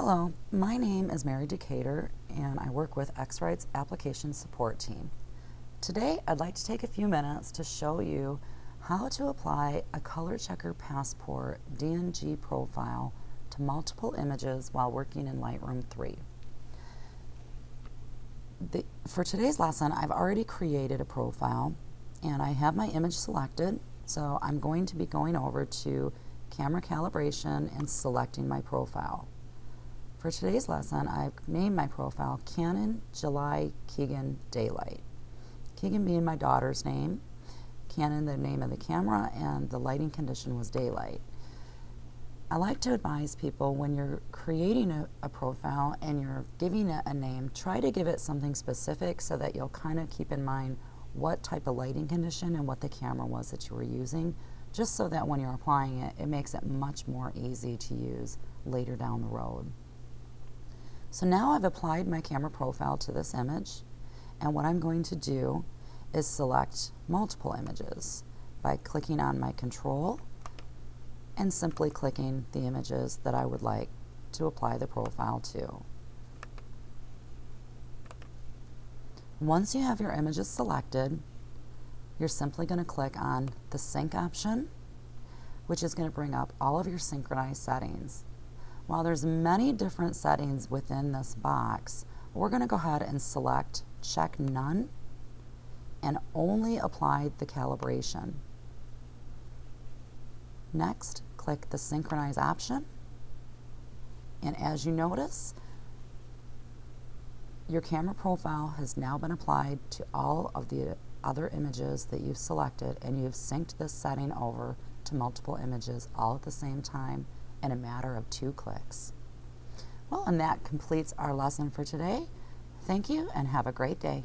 Hello, my name is Mary Decatur and I work with X-Rite's Application Support Team. Today I'd like to take a few minutes to show you how to apply a Color Checker Passport DNG profile to multiple images while working in Lightroom 3. The, for today's lesson I've already created a profile and I have my image selected so I'm going to be going over to camera calibration and selecting my profile. For today's lesson, I've named my profile Canon July Keegan Daylight. Keegan being my daughter's name, Canon the name of the camera, and the lighting condition was daylight. I like to advise people when you're creating a, a profile and you're giving it a name, try to give it something specific so that you'll kind of keep in mind what type of lighting condition and what the camera was that you were using, just so that when you're applying it, it makes it much more easy to use later down the road. So now I've applied my camera profile to this image and what I'm going to do is select multiple images by clicking on my control and simply clicking the images that I would like to apply the profile to. Once you have your images selected, you're simply going to click on the sync option, which is going to bring up all of your synchronized settings. While there's many different settings within this box, we're going to go ahead and select check none and only apply the calibration. Next, click the synchronize option. And as you notice, your camera profile has now been applied to all of the other images that you've selected and you've synced this setting over to multiple images all at the same time in a matter of two clicks. Well, and that completes our lesson for today. Thank you and have a great day.